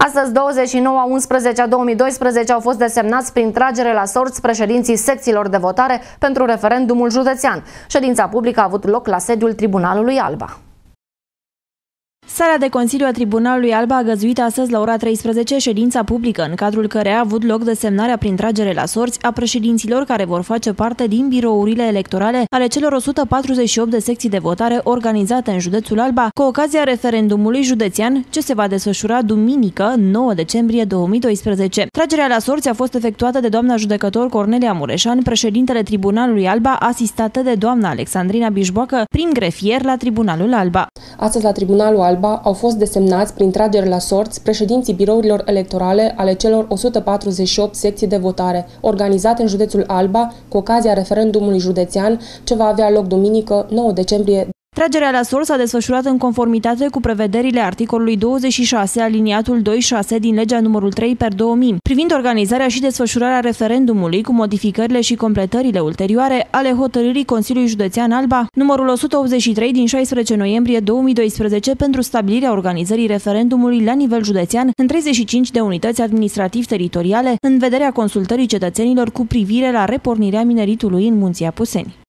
Astăzi, 29 a 11 a 2012, au fost desemnați prin tragere la sorți președinții secțiilor de votare pentru referendumul județean. Ședința publică a avut loc la sediul Tribunalului Alba. Sala de Consiliu a Tribunalului Alba a găzuit astăzi la ora 13 ședința publică, în cadrul care a avut loc desemnarea prin tragere la sorți a președinților care vor face parte din birourile electorale ale celor 148 de secții de votare organizate în județul Alba, cu ocazia referendumului județean ce se va desfășura duminică, 9 decembrie 2012. Tragerea la sorți a fost efectuată de doamna judecător Cornelia Mureșan, președintele Tribunalului Alba, asistată de doamna Alexandrina Bișboacă, prim grefier la Tribunalul Alba. Astăzi la Tribunalul Alba au fost desemnați prin tragere la sorți președinții birourilor electorale ale celor 148 secții de votare, organizate în județul Alba cu ocazia referendumului județean ce va avea loc duminică 9 decembrie Tragerea la sol s-a desfășurat în conformitate cu prevederile articolului 26 aliniatul 2.6 din legea numărul 3 per 2000, privind organizarea și desfășurarea referendumului cu modificările și completările ulterioare ale hotărârii Consiliului Județean Alba, numărul 183 din 16 noiembrie 2012 pentru stabilirea organizării referendumului la nivel județean în 35 de unități administrativ-teritoriale în vederea consultării cetățenilor cu privire la repornirea mineritului în Munții Apuseni.